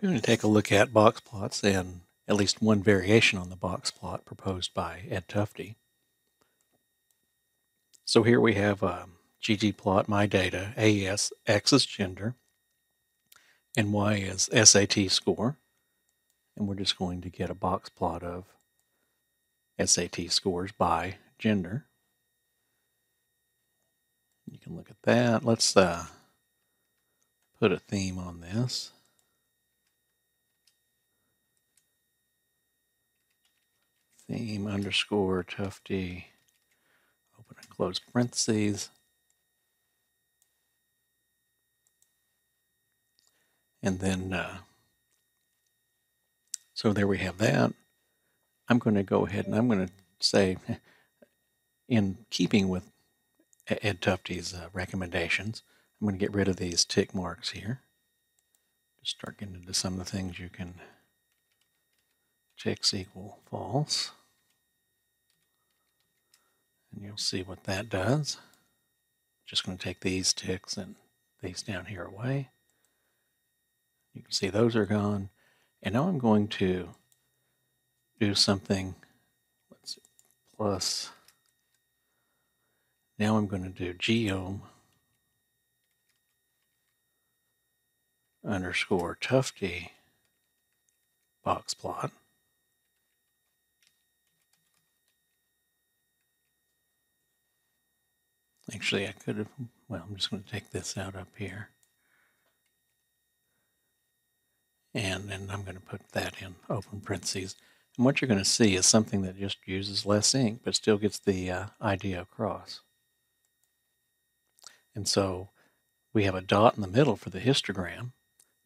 We're going to take a look at box plots and at least one variation on the box plot proposed by Ed Tufte. So here we have um, ggplot my data, AS, X is gender, and Y is SAT score. And we're just going to get a box plot of SAT scores by gender. You can look at that. Let's uh, put a theme on this. Theme underscore Tufte, open and close parentheses. And then, uh, so there we have that. I'm going to go ahead and I'm going to say, in keeping with Ed Tufte's uh, recommendations, I'm going to get rid of these tick marks here. Just start getting into some of the things you can ticks equal false. And you'll see what that does. Just going to take these ticks and these down here away. You can see those are gone. And now I'm going to do something, let's see, plus, now I'm going to do geom underscore Tufte box plot. Actually, I could have, well, I'm just going to take this out up here. And then I'm going to put that in open parentheses. And what you're going to see is something that just uses less ink, but still gets the uh, idea across. And so we have a dot in the middle for the histogram.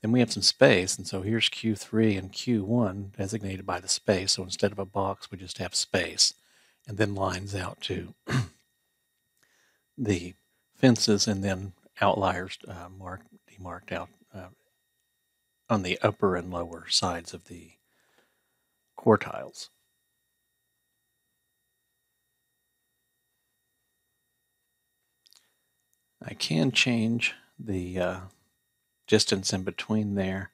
Then we have some space, and so here's Q3 and Q1 designated by the space. So instead of a box, we just have space, and then lines out to the fences and then outliers uh, marked demarked out uh, on the upper and lower sides of the quartiles. I can change the uh, distance in between there.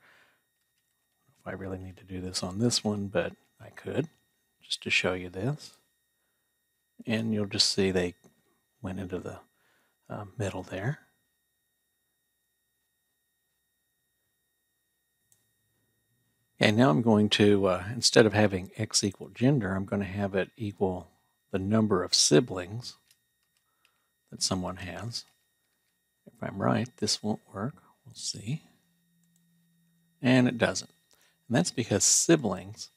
If I really need to do this on this one, but I could just to show you this. And you'll just see they went into the uh, middle there. And now I'm going to, uh, instead of having x equal gender, I'm going to have it equal the number of siblings that someone has. If I'm right, this won't work. We'll see. And it doesn't. And that's because siblings,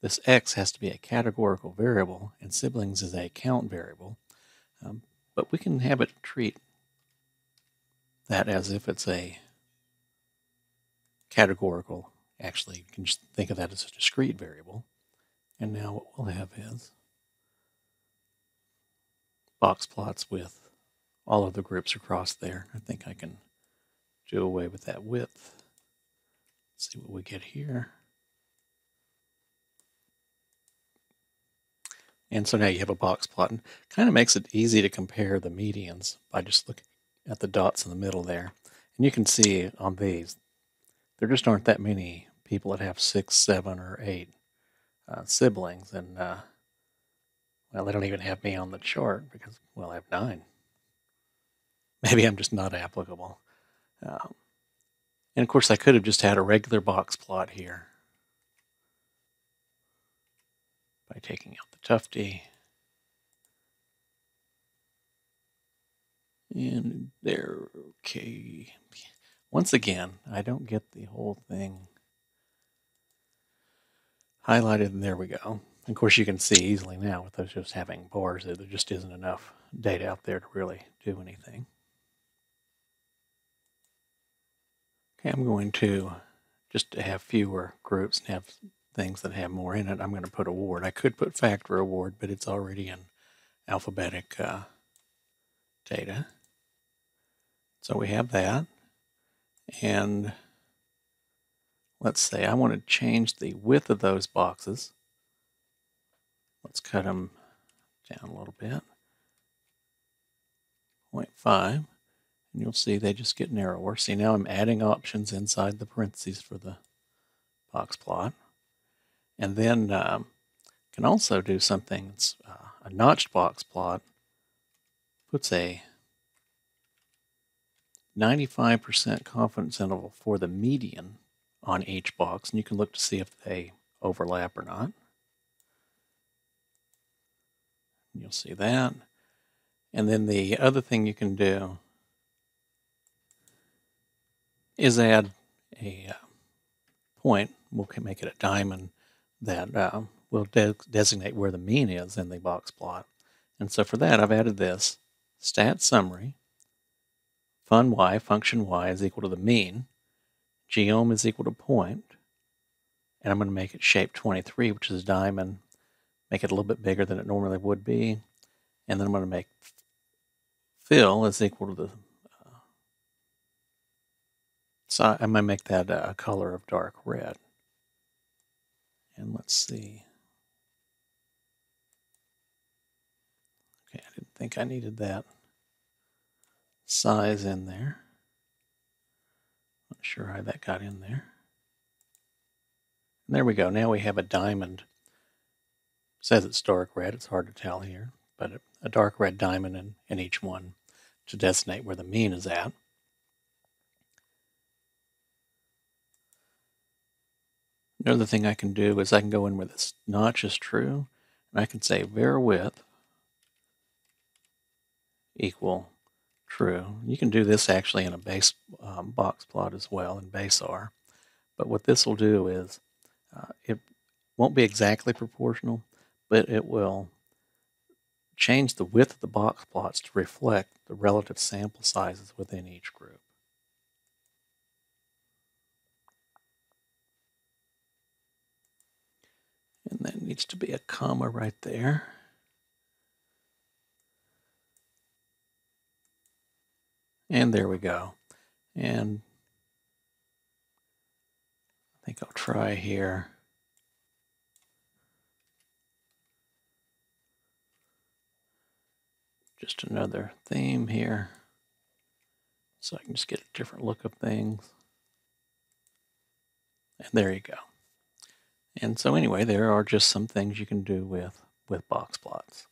this x has to be a categorical variable, and siblings is a count variable. Um, but we can have it treat that as if it's a categorical. Actually, you can just think of that as a discrete variable. And now what we'll have is box plots with all of the groups across there. I think I can do away with that width. Let's see what we get here. And so now you have a box plot and kind of makes it easy to compare the medians by just looking at the dots in the middle there. And you can see on these, there just aren't that many people that have six, seven, or eight uh, siblings. And, uh, well, they don't even have me on the chart because, well, I have nine. Maybe I'm just not applicable. Um, and of course, I could have just had a regular box plot here by taking out the Tufte. And there, okay. Once again, I don't get the whole thing highlighted, and there we go. Of course, you can see easily now with those just having bars that there just isn't enough data out there to really do anything. Okay, I'm going to just to have fewer groups and have things that have more in it, I'm going to put award. I could put factor award, but it's already in alphabetic uh, data. So we have that. And let's say I want to change the width of those boxes. Let's cut them down a little bit. 0.5. And you'll see they just get narrower. See, now I'm adding options inside the parentheses for the box plot. And then um, can also do something, uh, a notched box plot puts a 95% confidence interval for the median on each box, and you can look to see if they overlap or not. You'll see that. And then the other thing you can do is add a uh, point. We'll make it a diamond that uh, will de designate where the mean is in the box plot. And so for that, I've added this stat summary. Fun y, function y is equal to the mean. Geom is equal to. And I'm going to make it shape 23, which is a diamond. Make it a little bit bigger than it normally would be. And then I'm going to make fill is equal to the uh, so I'm going to make that a color of dark red. And let's see. Okay, I didn't think I needed that size in there. Not sure how that got in there. And there we go. Now we have a diamond. It says it's dark red. It's hard to tell here, but a dark red diamond in, in each one to designate where the mean is at. Another thing I can do is I can go in where this notch is true, and I can say var width equal true. You can do this actually in a base um, box plot as well in BaseR. But what this will do is uh, it won't be exactly proportional, but it will change the width of the box plots to reflect the relative sample sizes within each group. And that needs to be a comma right there. And there we go. And I think I'll try here. Just another theme here. So I can just get a different look of things. And there you go. And so anyway, there are just some things you can do with, with box plots.